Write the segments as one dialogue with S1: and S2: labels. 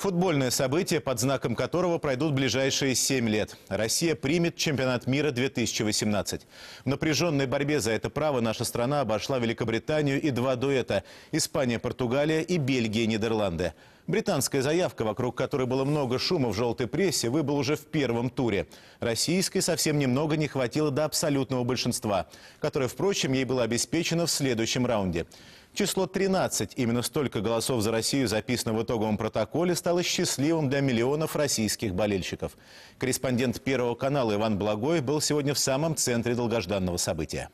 S1: Футбольное событие, под знаком которого пройдут ближайшие семь лет. Россия примет чемпионат мира 2018. В напряженной борьбе за это право наша страна обошла Великобританию и два дуэта – Испания-Португалия и Бельгия-Нидерланды. Британская заявка, вокруг которой было много шума в желтой прессе, выбыл уже в первом туре. Российской совсем немного не хватило до абсолютного большинства, которое, впрочем, ей было обеспечено в следующем раунде. Число 13, именно столько голосов за Россию записано в итоговом протоколе, стало счастливым для миллионов российских болельщиков. Корреспондент Первого канала Иван Благой был сегодня в самом центре долгожданного события.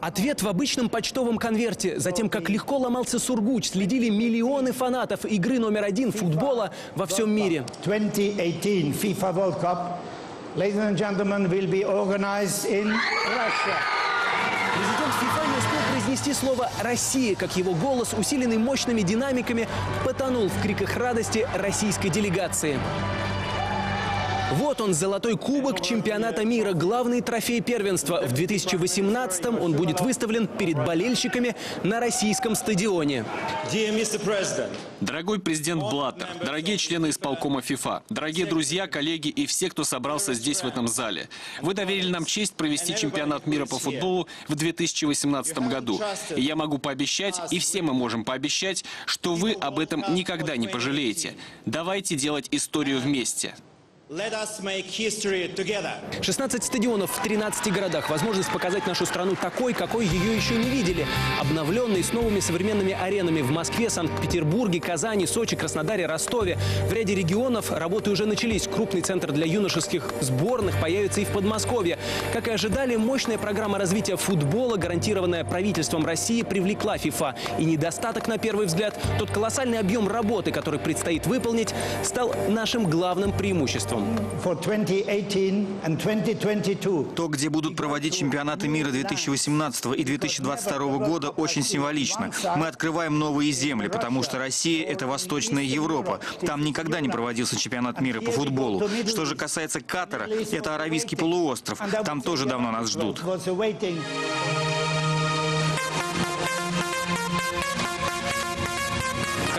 S2: Ответ в обычном почтовом конверте. Затем, как легко ломался Сургуч, следили миллионы фанатов игры номер один футбола во всем мире.
S3: 2018 FIFA World Cup, ladies and gentlemen, will be organized in Russia.
S2: Президент ФИФА не успел произнести слово «Россия», как его голос, усиленный мощными динамиками, потонул в криках радости российской делегации. Вот он, золотой кубок чемпионата мира, главный трофей первенства. В 2018-м он будет выставлен перед болельщиками на российском стадионе.
S4: Дорогой президент Блаттер, дорогие члены исполкома ФИФА, дорогие друзья, коллеги и все, кто собрался здесь в этом зале. Вы доверили нам честь провести чемпионат мира по футболу в 2018 году. И я могу пообещать, и все мы можем пообещать, что вы об этом никогда не пожалеете. Давайте делать историю вместе.
S2: 16 стадионов в 13 городах. Возможность показать нашу страну такой, какой ее еще не видели. Обновленный с новыми современными аренами в Москве, Санкт-Петербурге, Казани, Сочи, Краснодаре, Ростове. В ряде регионов работы уже начались. Крупный центр для юношеских сборных появится и в Подмосковье. Как и ожидали, мощная программа развития футбола, гарантированная правительством России, привлекла ФИФА. И недостаток, на первый взгляд, тот колоссальный объем работы, который предстоит выполнить, стал нашим главным преимуществом.
S3: For 2018 and 2022.
S5: То, где будут проводить чемпионаты мира 2018 и 2022 года, очень символично. Мы открываем новые земли, потому что Россия – это Восточная Европа. Там никогда не проводился чемпионат мира по футболу. Что же касается Катара, это Аравийский полуостров. Там тоже давно нас ждут.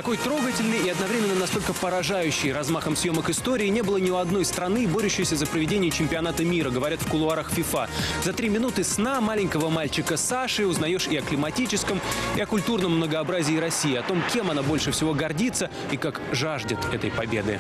S2: Такой трогательный и одновременно настолько поражающий размахом съемок истории не было ни у одной страны, борющейся за проведение чемпионата мира, говорят в кулуарах ФИФА. За три минуты сна маленького мальчика Саши узнаешь и о климатическом, и о культурном многообразии России, о том, кем она больше всего гордится и как жаждет этой победы.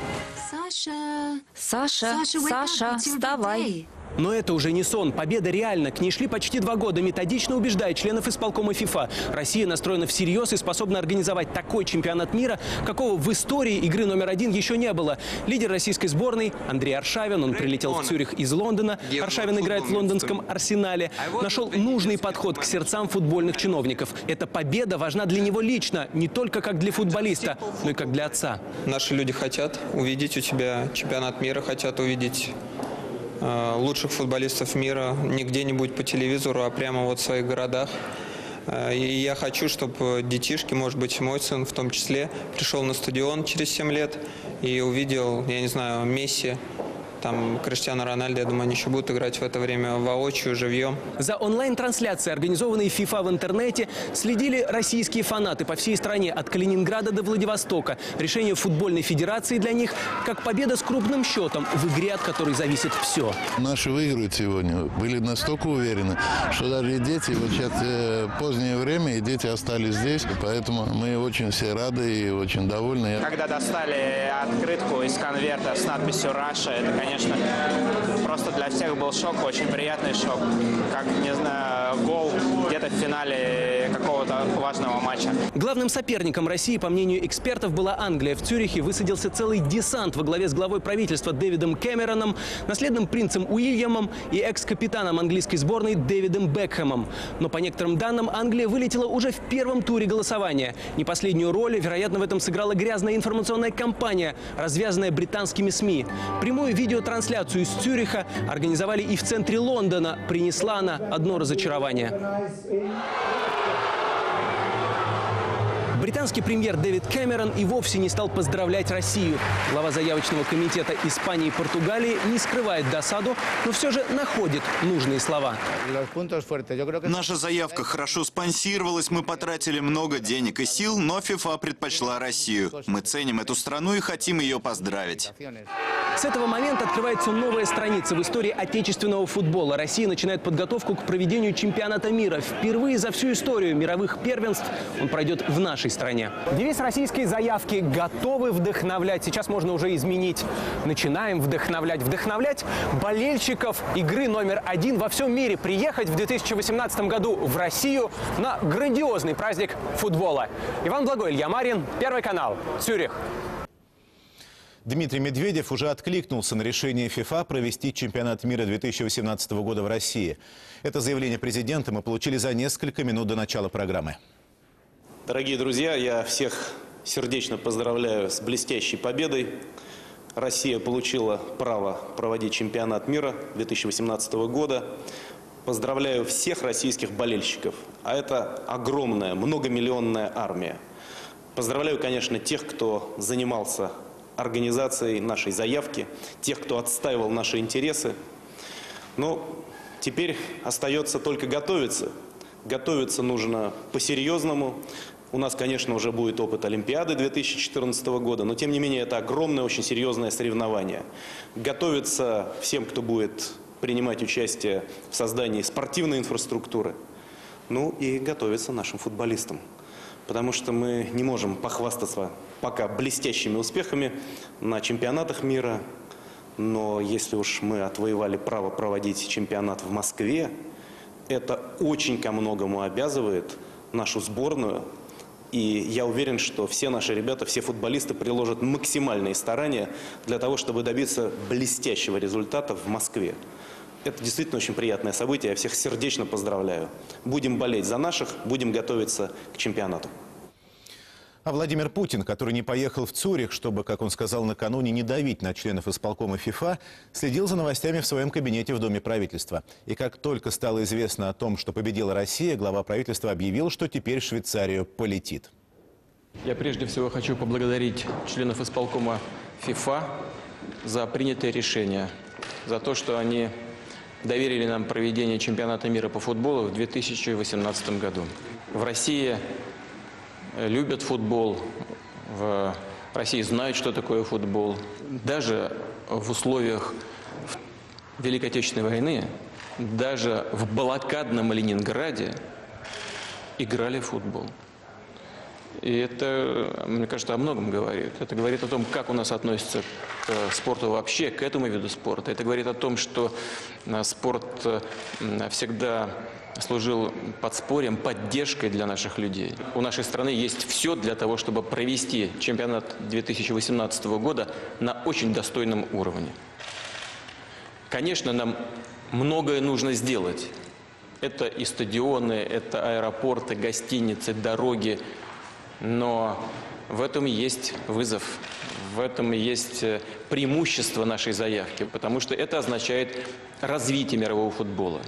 S6: Саша,
S7: Саша, Саша, вставай.
S2: Но это уже не сон. Победа реальна. К ней шли почти два года. Методично убеждает членов исполкома ФИФА. Россия настроена всерьез и способна организовать такой чемпионат мира, какого в истории игры номер один еще не было. Лидер российской сборной Андрей Аршавин. Он прилетел в Цюрих из Лондона. Аршавин играет в лондонском «Арсенале». Нашел нужный подход к сердцам футбольных чиновников. Эта победа важна для него лично, не только как для футболиста, но и как для отца.
S8: Наши люди хотят увидеть у тебя чемпионат мира, хотят увидеть лучших футболистов мира не где-нибудь по телевизору, а прямо вот в своих городах. Э, И я хочу, чтобы детишки, может быть, мой сын в том числе, пришел на стадион через 7 лет и увидел, я не знаю, Месси, там Криштиану Рональдо, я думаю, они еще будут играть в это время воочию, живьем.
S2: За онлайн-трансляцией, организованной FIFA в интернете, следили российские фанаты по всей стране, от Калининграда до Владивостока. Решение футбольной федерации для них как победа с крупным счетом в игре, от которой зависит все.
S9: Наши выиграют сегодня. Были настолько уверены, что даже и дети, вот сейчас э, позднее время, и дети остались здесь, поэтому мы очень все рады и очень довольны.
S10: Когда достали открытку из конверта с надписью «Раша», это, конечно, просто для всех был шок, очень приятный шок. Как, не знаю, гол где-то в финале какого-то важного матча.
S2: Главным соперником России, по мнению экспертов, была Англия. В Цюрихе высадился целый десант во главе с главой правительства Дэвидом Кэмероном, наследным принцем Уильямом и экс-капитаном английской сборной Дэвидом Бекхэмом. Но по некоторым данным, Англия вылетела уже в первом туре голосования. Не последнюю роль, вероятно, в этом сыграла грязная информационная кампания, развязанная британскими СМИ. Прямую видеотрансляцию из Цюриха организовали и в центре Лондона. Принесла она одно разочарование. Британский премьер Дэвид Кэмерон и вовсе не стал поздравлять Россию. Глава заявочного комитета Испании и Португалии не скрывает досаду, но все же находит нужные слова.
S6: Наша заявка хорошо спонсировалась, мы потратили много денег и сил, но ФИФА предпочла Россию. Мы ценим эту страну и хотим ее поздравить.
S2: С этого момента открывается новая страница в истории отечественного футбола. Россия начинает подготовку к проведению чемпионата мира. Впервые за всю историю мировых первенств он пройдет в нашей стране. Девиз российской заявки «Готовы вдохновлять». Сейчас можно уже изменить. Начинаем вдохновлять. Вдохновлять болельщиков игры номер один во всем мире. Приехать в 2018 году в Россию на грандиозный праздник футбола. Иван Благой, Илья Марин, Первый канал, Цюрих.
S1: Дмитрий Медведев уже откликнулся на решение ФИФА провести чемпионат мира 2018 года в России. Это заявление президента мы получили за несколько минут до начала программы.
S11: Дорогие друзья, я всех сердечно поздравляю с блестящей победой. Россия получила право проводить чемпионат мира 2018 года. Поздравляю всех российских болельщиков. А это огромная, многомиллионная армия. Поздравляю, конечно, тех, кто занимался организацией нашей заявки, тех, кто отстаивал наши интересы. Но теперь остается только готовиться. Готовиться нужно по-серьезному. У нас, конечно, уже будет опыт Олимпиады 2014 года, но тем не менее это огромное, очень серьезное соревнование. Готовиться всем, кто будет принимать участие в создании спортивной инфраструктуры, ну и готовиться нашим футболистам. Потому что мы не можем похвастаться пока блестящими успехами на чемпионатах мира, но если уж мы отвоевали право проводить чемпионат в Москве, это очень ко многому обязывает нашу сборную. И я уверен, что все наши ребята, все футболисты приложат максимальные старания для того, чтобы добиться блестящего результата в Москве. Это действительно очень приятное событие. Я всех сердечно поздравляю. Будем болеть за наших, будем готовиться к чемпионату.
S1: А Владимир Путин, который не поехал в Цюрих, чтобы, как он сказал накануне, не давить на членов исполкома ФИФА, следил за новостями в своем кабинете в Доме правительства. И как только стало известно о том, что победила Россия, глава правительства объявил, что теперь в Швейцарию полетит.
S12: Я прежде всего хочу поблагодарить членов исполкома ФИФА за принятое решение, за то, что они доверили нам проведение чемпионата мира по футболу в 2018 году. В России любят футбол, в России знают, что такое футбол. Даже в условиях Великой Отечественной войны, даже в блокадном Ленинграде играли в футбол. И это, мне кажется, о многом говорит. Это говорит о том, как у нас относятся к спорту вообще, к этому виду спорта. Это говорит о том, что э, спорт э, всегда служил подспорьем, поддержкой для наших людей. У нашей страны есть все для того, чтобы провести чемпионат 2018 года на очень достойном уровне. Конечно, нам многое нужно сделать. Это и стадионы, это аэропорты, гостиницы, дороги. Но в этом есть вызов, в этом есть э, преимущество нашей заявки, потому что это означает развитие мирового футбола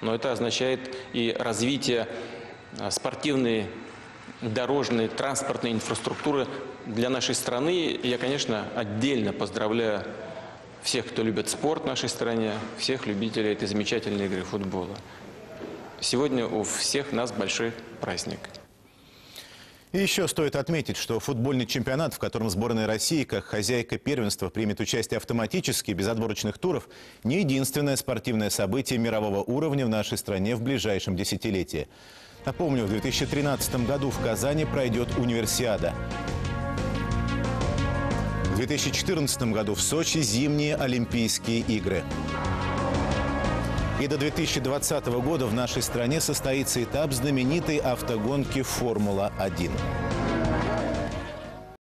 S12: но это означает и развитие а, спортивной, дорожной, транспортной инфраструктуры для нашей страны. И я, конечно, отдельно поздравляю всех, кто любит спорт в нашей стране, всех любителей этой замечательной игры футбола. Сегодня у всех нас большой праздник.
S1: И еще стоит отметить, что футбольный чемпионат, в котором сборная России, как хозяйка первенства, примет участие автоматически, без отборочных туров, не единственное спортивное событие мирового уровня в нашей стране в ближайшем десятилетии. Напомню, в 2013 году в Казани пройдет универсиада. В 2014 году в Сочи зимние Олимпийские игры. И до 2020 года в нашей стране состоится этап знаменитой автогонки «Формула-1».